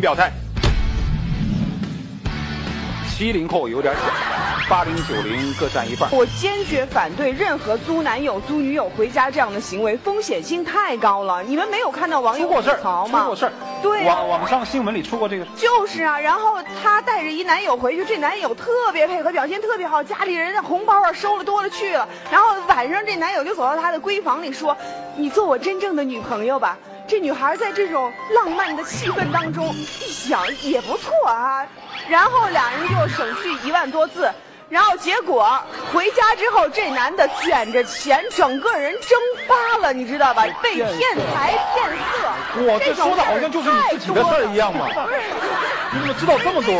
表态。七零后有点假，八零九零各占一半。我坚决反对任何租男友、租女友回家这样的行为，风险性太高了。你们没有看到网友吐吗？出过事儿。对呀、网网上新闻里出过这个事。就是啊，然后她带着一男友回去，这男友特别配合，表现特别好，家里人的红包啊收了多了去了。然后晚上这男友就走到她的闺房里说：“你做我真正的女朋友吧。”这女孩在这种浪漫的气氛当中，一想也不错啊。然后俩人就省去一万多字。然后结果回家之后，这男的卷着钱，整个人蒸发了，你知道吧？被骗财骗色。哇，这说的好像就是你自己的事儿一样嘛。不是。你怎么知道这么多？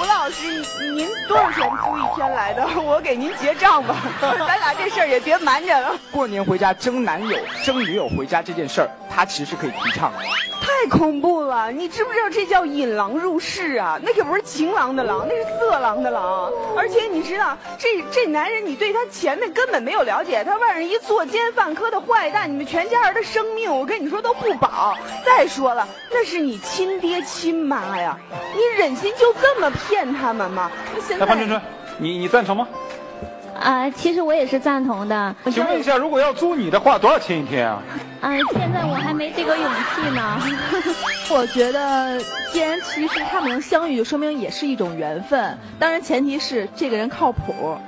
吴老师，您多少钱租一天来的？我给您结账吧。咱俩这事儿也别瞒着了。过年回家争男友、争女友回家这件事儿，他其实是可以提倡的。太恐怖了！你知不知道这叫引狼入室啊？那可不是情郎的狼，那是色狼的狼。而且你知道，这这男人，你对他前面根本没有了解，他外人一作奸犯科的坏蛋，你们全家人的生命，我跟你说都不保。再说了，那是你亲爹亲妈呀，你忍心就这么骗他们吗？现在那潘春春，你你赞成吗？啊、其实我也是赞同的。请问一下，如果要租你的话，多少钱一天啊？啊、现在我还没这个勇气呢。我觉得，既然其实他们能相遇，就说明也是一种缘分。当然，前提是这个人靠谱。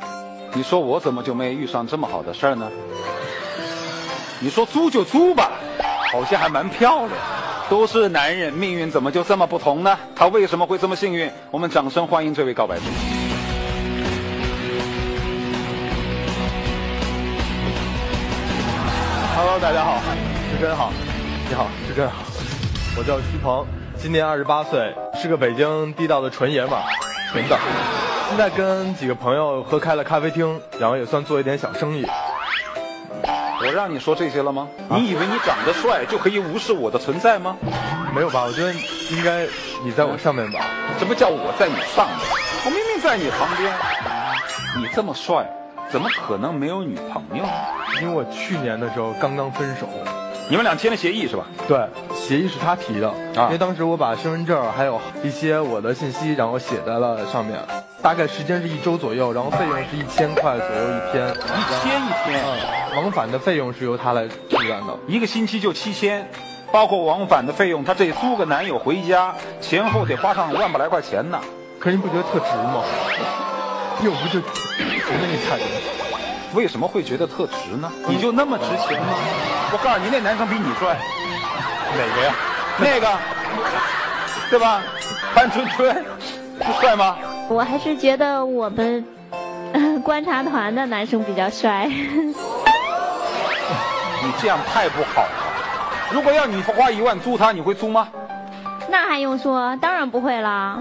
你说我怎么就没遇上这么好的事儿呢？你说租就租吧，好像还蛮漂亮。都是男人，命运怎么就这么不同呢？他为什么会这么幸运？我们掌声欢迎这位告白者。Hello，大家好，志真好，你好，志真好，我叫徐鹏，今年二十八岁，是个北京地道的纯爷们儿，纯的。现在跟几个朋友合开了咖啡厅，然后也算做一点小生意。我让你说这些了吗？你以为你长得帅就可以无视我的存在吗？没有吧？我觉得应该你在我上面吧。什么叫我在你上面？我明明在你旁边。你这么帅，怎么可能没有女朋友？因为我去年的时候刚刚分手。你们俩签了协议是吧？对，协议是他提的，因为当时我把身份证还有一些我的信息，然后写在了上面。大概时间是一周左右，然后费用是一千块左右一天。一千一天，嗯，往返的费用是由他来负担的。一个星期就七千，包括往返的费用，他这租个男友回家，前后得花上万把来块钱呢。可是你不觉得特值吗？又不是值那一差点？为什么会觉得特值呢？你就那么值钱吗？我告诉你，那男生比你帅。哪个呀？那个，对吧？潘春春，帅吗？我还是觉得我们、呃观察团的男生比较帅。你这样太不好了。如果要你花一万租他，你会租吗？那还用说？当然不会啦。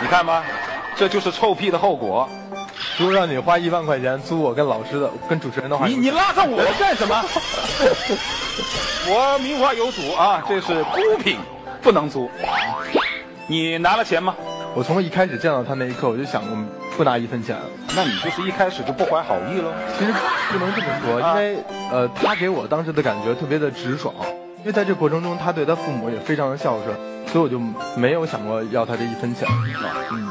你看吧，这就是臭屁的后果。如果让你花一万块钱租我跟老师的、跟主持人的话，你你拉着我 干什么？我名花有主啊，这是孤品，不能租。你拿了钱吗？我从一开始见到他那一刻，我就想过不拿一分钱。那你就是一开始就不怀好意喽？其实不能这么说，因为呃，他给我当时的感觉特别的直爽，因为在这过程中，他对他父母也非常的孝顺，所以我就没有想过要他这一分钱。嗯，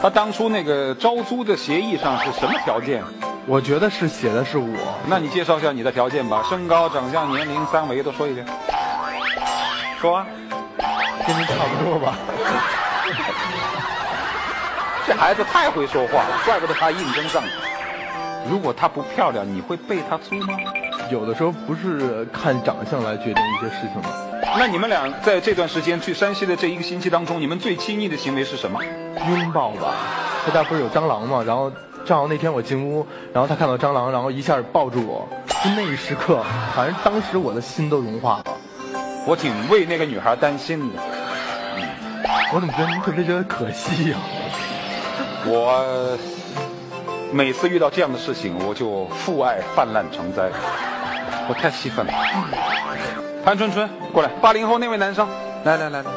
他当初那个招租的协议上是什么条件？我觉得是写的是我。那你介绍一下你的条件吧，身高、长相、年龄三围都说一遍。说啊，跟您差不多吧。这孩子太会说话了，怪不得他应征上。如果她不漂亮，你会被她租吗？有的时候不是看长相来决定一些事情的。那你们俩在这段时间去山西的这一个星期当中，你们最亲密的行为是什么？拥抱吧。他家不是有蟑螂吗？然后正好那天我进屋，然后他看到蟑螂，然后一下抱住我，就那一时刻，反正当时我的心都融化了。我挺为那个女孩担心的。嗯，我怎么觉得您特别觉得可惜呀、我每次遇到这样的事情，我就父爱泛滥成灾，我太气愤了。潘春春，过来，八零后那位男生，来来来来，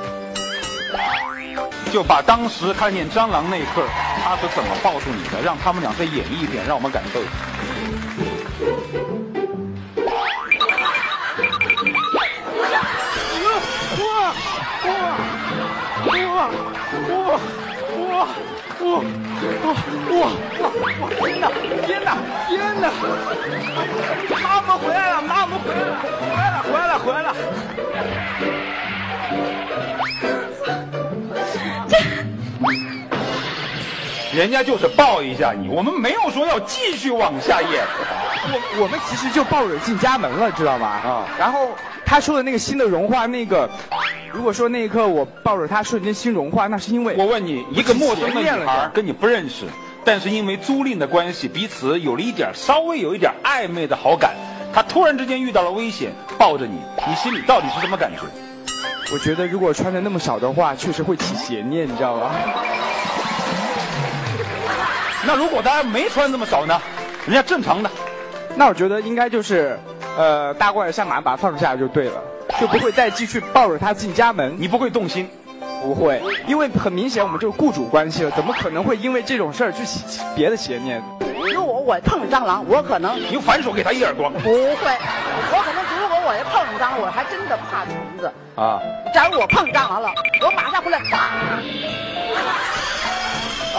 就把当时看见蟑螂那一刻，他是怎么抱住你的，让他们俩再演绎一遍，让我们感受一下。哇哇哇哇哇哇！天哪天哪天哪！妈妈回来了，妈我们回来了，回来了！人家就是抱一下你，我们没有说要继续往下演。我我们其实就抱着进家门了，知道吗？啊然后他说的那个心的融化，那个如果说那一刻我抱着他瞬间心融化，那是因为我问你，一个陌生的女孩跟你不认识，但是因为租赁的关系，彼此有了一点稍微有一点暧昧的好感，她突然之间遇到了危险，抱着你，你心里到底是什么感觉？我觉得如果穿的那么少的话，确实会起邪念，你知道吗？那如果大家没穿那么少呢？人家正常的，那我觉得应该就是，呃，大过来上马把他放下就对了，就不会再继续抱着他进家门。你不会动心。不会，因为很明显我们就是雇主关系了，怎么可能会因为这种事儿去起起别的邪念？我碰蟑螂，我可能你反手给他一耳光不会，我可能如果我要碰上蟑螂，我还真的怕虫子。啊！假如我碰蟑螂了，我马上回来打。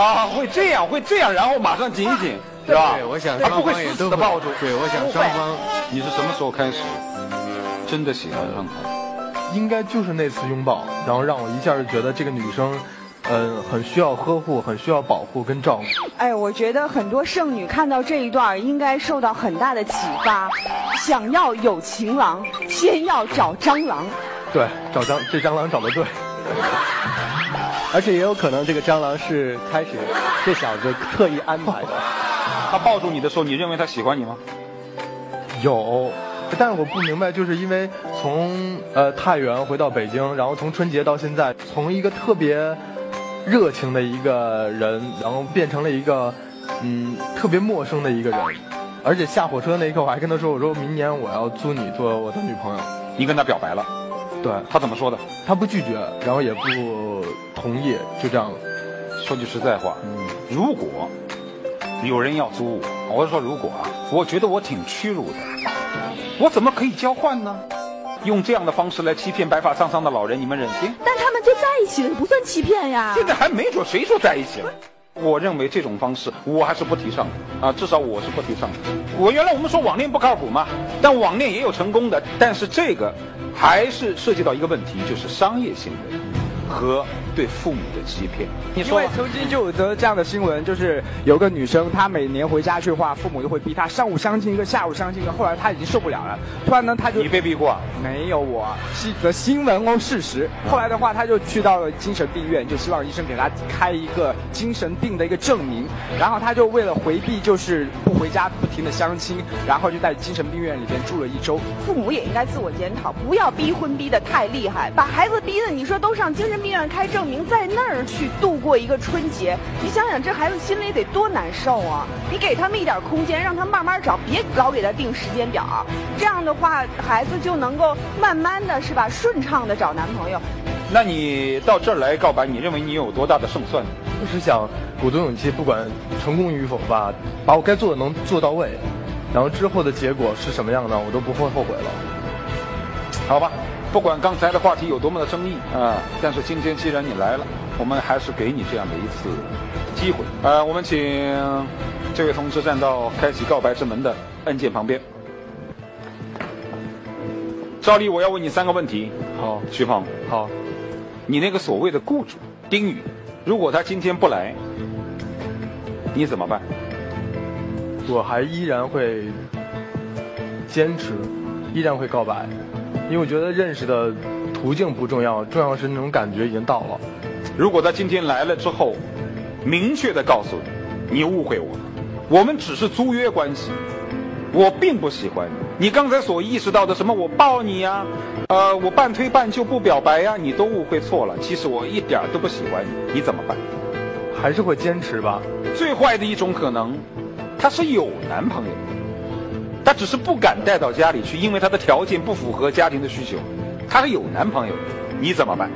啊，会这样，会这样，然后马上紧一紧，是吧？对，我想他不会双方也死死都的抱住。对，我想双方你是什么时候开始真的喜欢上他？应该就是那次拥抱，然后让我一下就觉得这个女生，嗯、很需要呵护，很需要保护跟照顾。哎，我觉得很多剩女看到这一段应该受到很大的启发，想要有情郎，先要找蟑螂。对，找蟑这蟑螂找的对。而且也有可能这个蟑螂是开始这小子特意安排的。他抱住你的时候，你认为他喜欢你吗？有，但是我不明白，就是因为从呃太原回到北京，然后从春节到现在，从一个特别热情的一个人，然后变成了一个嗯特别陌生的一个人，而且下火车那一刻，我还跟他说，我说明年我要租你做我的女朋友。你跟他表白了，对他怎么说的？他不拒绝，然后也不同意，就这样。说句实在话，如果有人要租我，我是说如果啊，我觉得我挺屈辱的，我怎么可以交换呢？用这样的方式来欺骗白发苍苍的老人，你们忍心？就在一起了，不算欺骗呀。现在还没准谁说在一起了。我认为这种方式我还是不提倡的啊，至少我是不提倡的。我原来我们说网恋不靠谱嘛，但网恋也有成功的，但是这个还是涉及到一个问题，就是商业行为和对父母的欺骗。你因为曾经就有则这样的新闻，就是有个女生，她每年回家去的话，父母就会逼她上午相亲一个，下午相亲一个。后来她已经受不了了，突然呢，她就你被逼过啊？没有我是一则新闻哦，事实。后来的话，她就去到了精神病院，就希望医生给她开一个精神病的一个证明。然后她就为了回避，就是不回家，不停的相亲，然后就在精神病院里边住了一周。父母也应该自我检讨，不要逼婚逼得太厉害，把孩子逼的你说都上精神病院开证明，在那儿去度过一个春节，你想想这孩子心里得多难受啊！你给他们一点空间，让他慢慢找，别老给他定时间表，这样的话孩子就能够慢慢的是吧，顺畅的找男朋友。那你到这儿来告白，你认为你有多大的胜算呢？我是想鼓足勇气，不管成功与否吧，把我该做的能做到位，然后之后的结果是什么样的，我都不会后悔了。好吧，不管刚才的话题有多么的争议啊、但是今天既然你来了，我们还是给你这样的一次机会。呃，我们请这位同志站到开启告白之门的按键旁边。照例我要问你三个问题，好，徐鹏，好，你那个所谓的雇主丁宇，如果他今天不来，你怎么办？我还依然会坚持，依然会告白，因为我觉得认识的途径不重要，重要是那种感觉已经到了。如果他今天来了之后，明确的告诉你，你误会我了，我们只是租约关系，我并不喜欢你。你刚才所意识到的什么我抱你呀、呃，我半推半就不表白呀、你都误会错了。其实我一点儿都不喜欢你，你怎么办？还是会坚持吧。最坏的一种可能，他是有男朋友的，她只是不敢带到家里去，因为她的条件不符合家庭的需求。她是有男朋友的，你怎么办？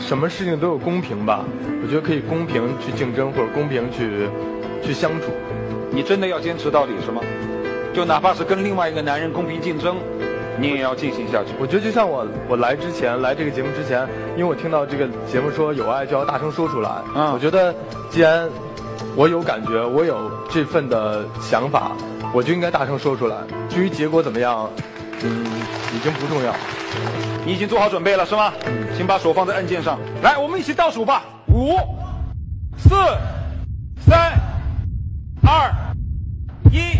什么事情都有公平吧，我觉得可以公平去竞争，或者公平去去相处。你真的要坚持到底是吗？就哪怕是跟另外一个男人公平竞争，你也要进行下去。我觉得就像我我来之前来这个节目之前，因为我听到这个节目说有爱就要大声说出来。嗯我觉得既然我有感觉，我有这份的想法，我就应该大声说出来。至于结果怎么样，嗯，已经不重要。你已经做好准备了是吗？请把手放在按键上。来，我们一起倒数吧。五、四、三、二、一。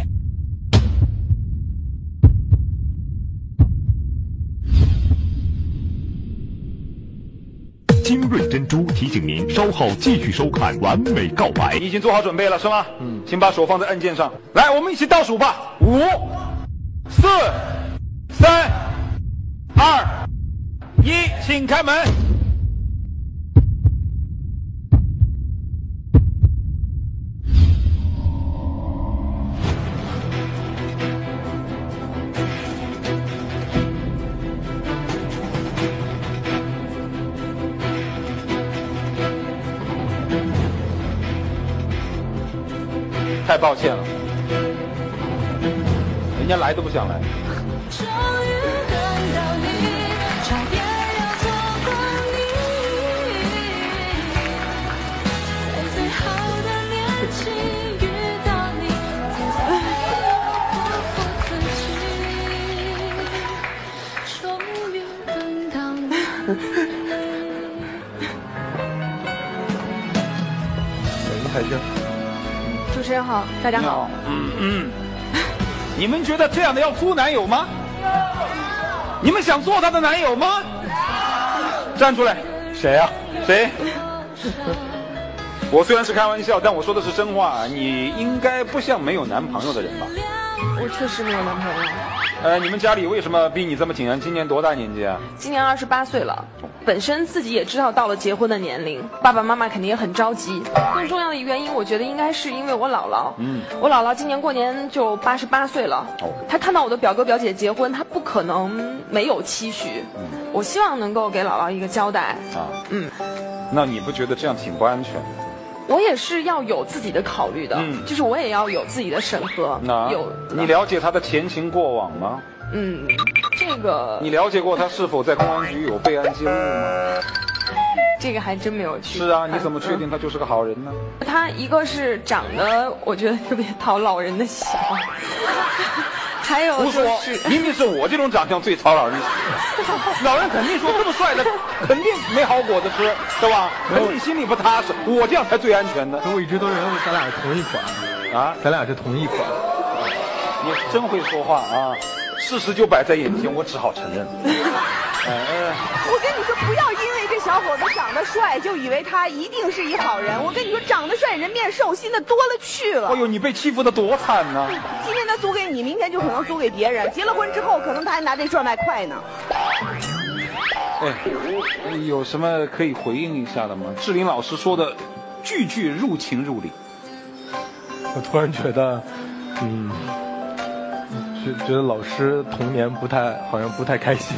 精锐珍珠提醒您稍后继续收看《完美告白你》。已经做好准备了是吗？嗯，请把手放在按键上。来，我们一起倒数吧。五、四、三、二、一，请开门。太抱歉了，人家来都不想来。终于持人好，大家好。嗯嗯，你们觉得这样的要租男友吗？你们想做他的男友吗？站出来，谁啊、谁？我虽然是开玩笑，但我说的是真话。你应该不像没有男朋友的人吧？我确实没有男朋友，呃，你们家里为什么逼你这么紧啊？今年多大年纪啊？今年二十八岁了，本身自己也知道到了结婚的年龄，爸爸妈妈肯定也很着急。更重要的原因，我觉得应该是因为我姥姥。嗯，我姥姥今年过年就八十八岁了，哦她看到我的表哥表姐结婚，她不可能没有期许。嗯我希望能够给姥姥一个交代。啊，嗯，那你不觉得这样挺不安全？我也是要有自己的考虑的，嗯就是我也要有自己的审核。那有你了解他的前情过往吗？嗯，这个你了解过他是否在公安局有备案记录吗？这个还真没有去。是啊，你怎么确定他就是个好人呢？他一个是长得我觉得特别讨老人的喜，还有胡说就是，明明是我这种长相最讨老人喜。老人肯定说这么帅的，肯定没好果子吃，对吧？肯定心里不踏实。我这样才最安全的。我一直都认为咱俩是同一款啊，咱俩是同一款。你真会说话啊！事实就摆在眼前，我只好承认。哎哎，我跟你说，不要因为这小伙子长得帅，就以为他一定是一好人。我跟你说，长得帅人面兽心的多了去了。哎呦，你被欺负的多惨呐、今天他租给你，明天就可能租给别人。结了婚之后，可能他还拿这赚外快呢。哎，有什么可以回应一下的吗？志玲老师说的句句入情入理。我突然觉得，嗯，觉觉得老师童年不太，好像不太开心。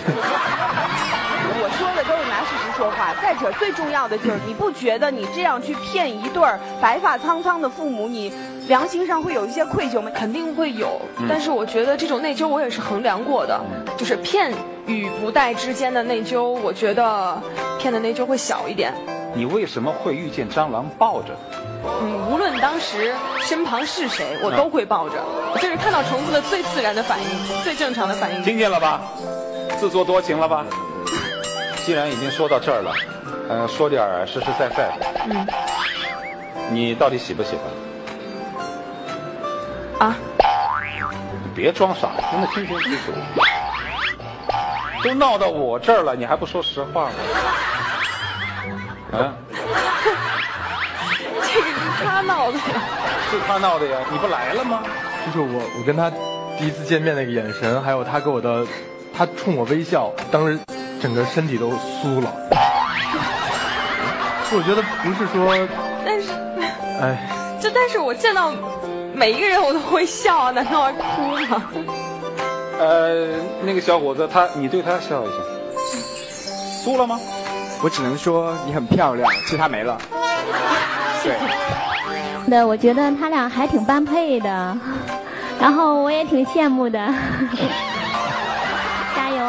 我说话。再者，最重要的就是，你不觉得你这样去骗一对儿白发苍苍的父母，你良心上会有一些愧疚吗？肯定会有，嗯但是我觉得这种内疚我也是衡量过的，就是骗与不带之间的内疚，我觉得骗的内疚会小一点。你为什么会遇见蟑螂抱着？嗯，无论当时身旁是谁，我都会抱着，这是看到虫子的最自然的反应，最正常的反应。听见了吧？自作多情了吧？既然已经说到这儿了，呃，说点儿实实在在的。嗯，你到底喜不喜欢？啊？你别装傻，听得清清楚楚。都闹到我这儿了，你还不说实话吗？啊？这个是他闹的呀。是他闹的呀，你不来了吗？就是我，我跟他第一次见面那个眼神，还有他给我的，他冲我微笑，当时整个身体都酥了。我觉得不是说，但是，哎，就但是我见到每一个人我都会笑啊，难道还哭吗？呃，那个小伙子，他你对他笑一下，酥了吗？我只能说你很漂亮，其他没了。对。的，我觉得他俩还挺般配的，然后我也挺羡慕的。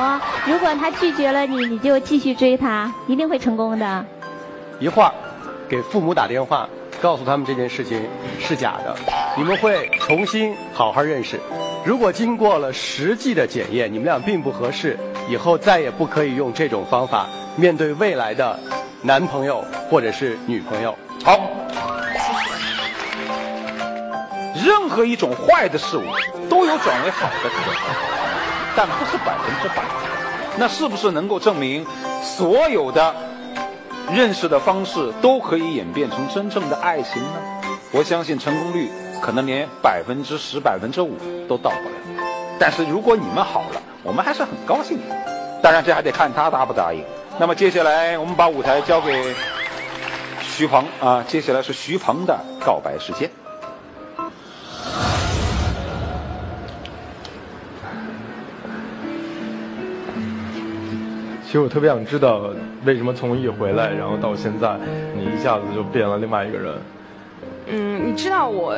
啊，如果他拒绝了你，你就继续追他，一定会成功的。一会儿给父母打电话，告诉他们这件事情是假的，你们会重新好好认识。如果经过了实际的检验，你们俩并不合适，以后再也不可以用这种方法面对未来的男朋友或者是女朋友。好，任何一种坏的事物都有转为好的可能，但不是百分之百。那是不是能够证明所有的认识的方式都可以演变成真正的爱情呢？我相信成功率可能连百分之十、百分之五都到不了。但是如果你们好了，我们还是很高兴。当然，这还得看他答不答应。那么接下来，我们把舞台交给徐鹏啊，接下来是徐鹏的告白时间。其实我特别想知道，为什么从一回来，然后到现在，你一下子就变了另外一个人？嗯，你知道我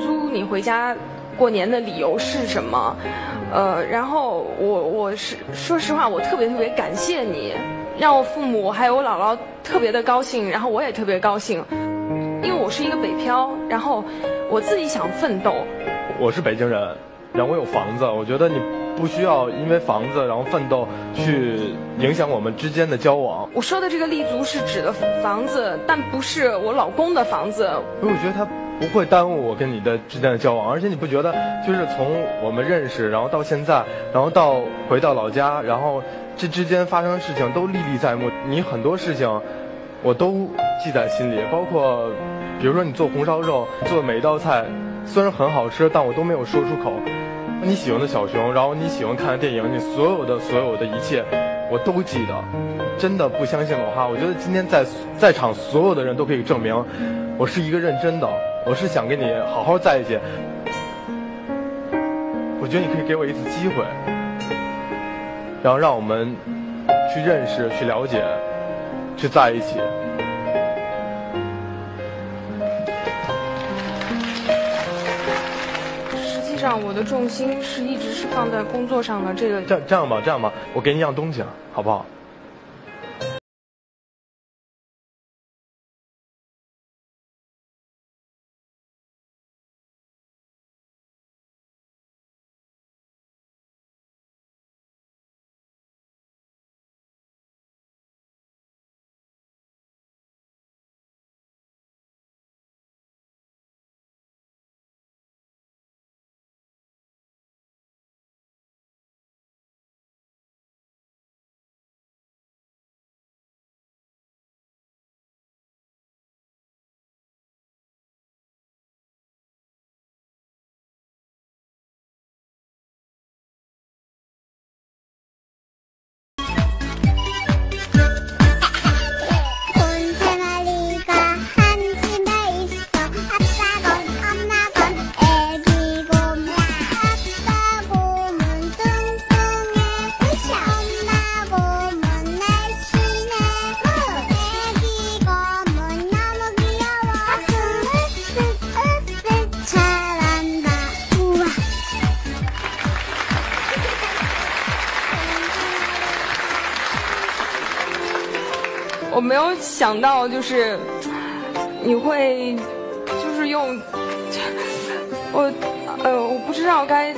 租你回家过年的理由是什么？呃，然后我我是说实话，我特别特别感谢你，让我父母还有我姥姥特别的高兴，然后我也特别高兴，因为我是一个北漂，然后我自己想奋斗。我是北京人，然后我有房子，我觉得你不需要因为房子然后奋斗去影响我们之间的交往。我说的这个立足是指的房子，但不是我老公的房子。因为我觉得他不会耽误我跟你的之间的交往，而且你不觉得就是从我们认识，然后到现在，然后到回到老家，然后这之间发生的事情都历历在目。你很多事情我都记在心里，包括比如说你做红烧肉，做的每一道菜虽然很好吃，但我都没有说出口。你喜欢的小熊，然后你喜欢看的电影，你所有的所有的一切，我都记得。真的不相信的话，我觉得今天在在场所有的人都可以证明，我是一个认真的，我是想跟你好好在一起。我觉得你可以给我一次机会，然后让我们去认识、去了解、去在一起。上，我的重心是一直是放在工作上的。这个这这样吧，这样吧，我给你一样东西，好不好？想到，就是你会，就是用我，呃，我不知道该，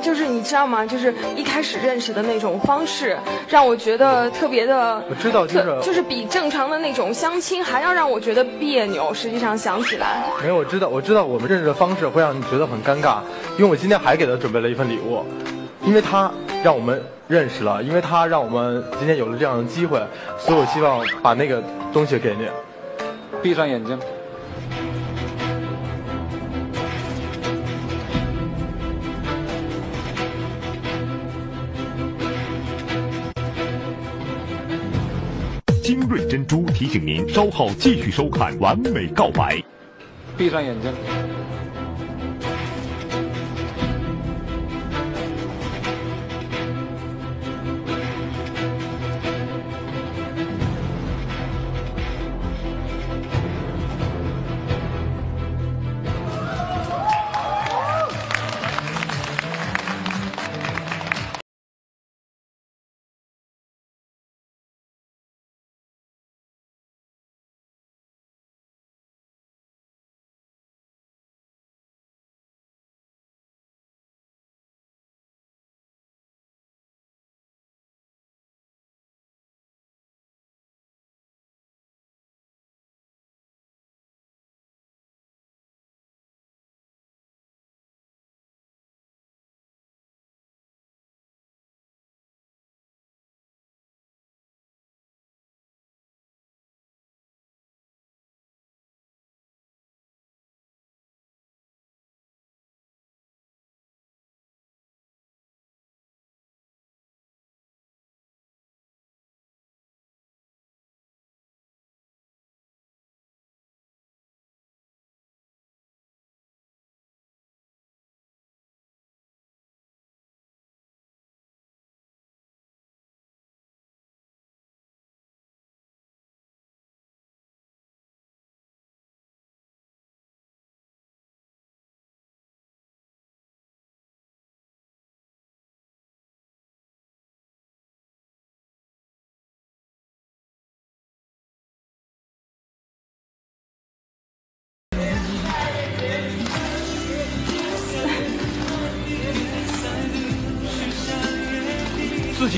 就是你知道吗？就是一开始认识的那种方式，让我觉得特别的，我知道，就是就是比正常的那种相亲还要让我觉得别扭。实际上想起来，没有，我知道，我知道我们认识的方式会让你觉得很尴尬，因为我今天还给他准备了一份礼物，因为他让我们认识了，因为他让我们今天有了这样的机会，所以我希望把那个东西给你。闭上眼睛。精锐珍珠提醒您稍后继续收看《完美告白》。闭上眼睛。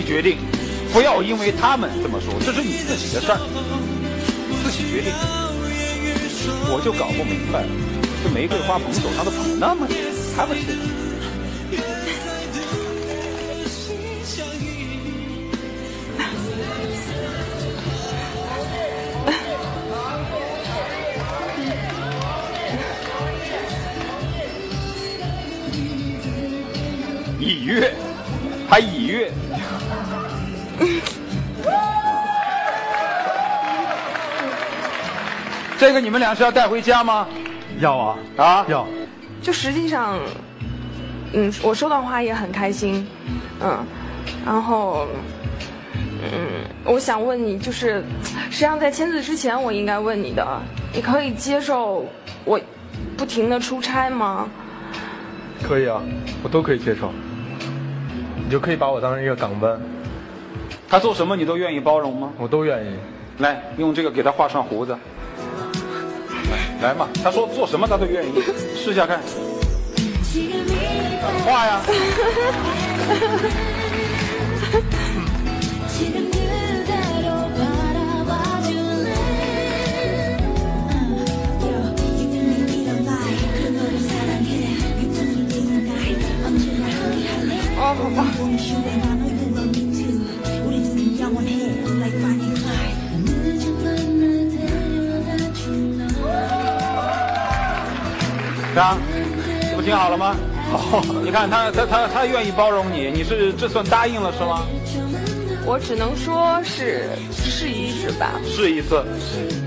己决定，不要因为他们这么说，这是你自己的事儿，自己决定。我就搞不明白了，这玫瑰花捧手上都捧那么久，还不行？已阅，还已阅。这个你们俩是要带回家吗？要啊啊要。就实际上，嗯，我收到花也很开心，嗯，然后，嗯，我想问你，就是实际上在签字之前，我应该问你的，你可以接受我不停的出差吗？可以啊，我都可以接受。你就可以把我当成一个港湾，他做什么你都愿意包容吗？我都愿意。来，用这个给他画上胡子。来来嘛，他说做什么他都愿意，试一下看。画呀。啊，这不挺好了吗？好，你看他他他他愿意包容你，你是这算答应了是吗？我只能说是试一试吧。试一次，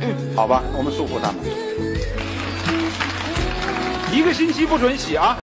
嗯，好吧，我们束缚他们，一个星期不准洗啊。